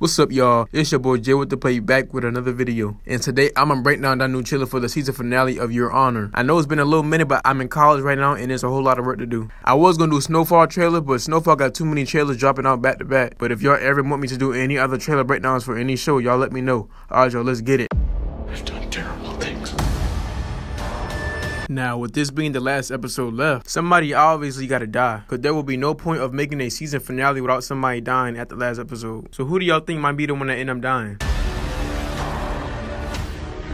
What's up, y'all? It's your boy Jay with the Play back with another video. And today I'm gonna break down that new trailer for the season finale of Your Honor. I know it's been a little minute, but I'm in college right now and there's a whole lot of work to do. I was gonna do a Snowfall trailer, but Snowfall got too many trailers dropping out back to back. But if y'all ever want me to do any other trailer breakdowns for any show, y'all let me know. Alright, y'all, let's get it. Now, with this being the last episode left, somebody obviously gotta die. Cause there will be no point of making a season finale without somebody dying at the last episode. So who do y'all think might be the one that end up dying?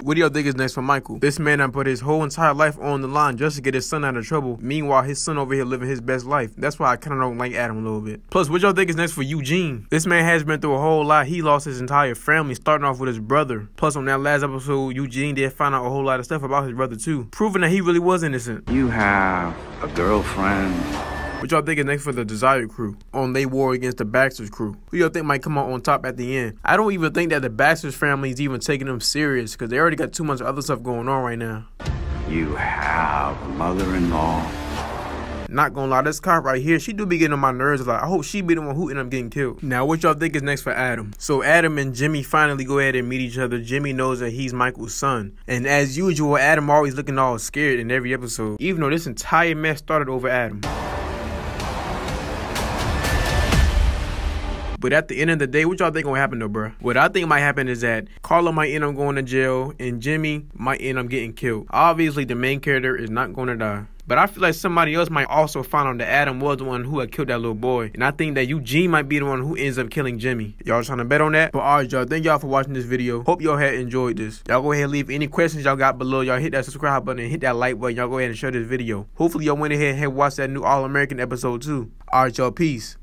What do y'all think is next for Michael? This man done put his whole entire life on the line just to get his son out of trouble. Meanwhile, his son over here living his best life. That's why I kind of don't like Adam a little bit. Plus, what y'all think is next for Eugene? This man has been through a whole lot. He lost his entire family, starting off with his brother. Plus, on that last episode, Eugene did find out a whole lot of stuff about his brother too, proving that he really was innocent. You have a girlfriend. What y'all think is next for the Desired crew on they war against the Baxter's crew? Who y'all think might come out on top at the end? I don't even think that the Baxter's family is even taking them serious because they already got too much other stuff going on right now. You have a mother-in-law. Not gonna lie, this cop right here, she do be getting on my nerves a lot. I hope she be the one who end up getting killed. Now, what y'all think is next for Adam? So Adam and Jimmy finally go ahead and meet each other. Jimmy knows that he's Michael's son. And as usual, Adam always looking all scared in every episode. Even though this entire mess started over Adam. But at the end of the day, what y'all think gonna happen though, bro? What I think might happen is that Carlo might end up going to jail and Jimmy might end up getting killed. Obviously, the main character is not gonna die. But I feel like somebody else might also find out that Adam was the one who had killed that little boy. And I think that Eugene might be the one who ends up killing Jimmy. Y'all trying to bet on that? But alright, y'all. Thank y'all for watching this video. Hope y'all had enjoyed this. Y'all go ahead and leave any questions y'all got below. Y'all hit that subscribe button and hit that like button. Y'all go ahead and share this video. Hopefully y'all went ahead and watched that new All American episode too. Alright, y'all. Peace.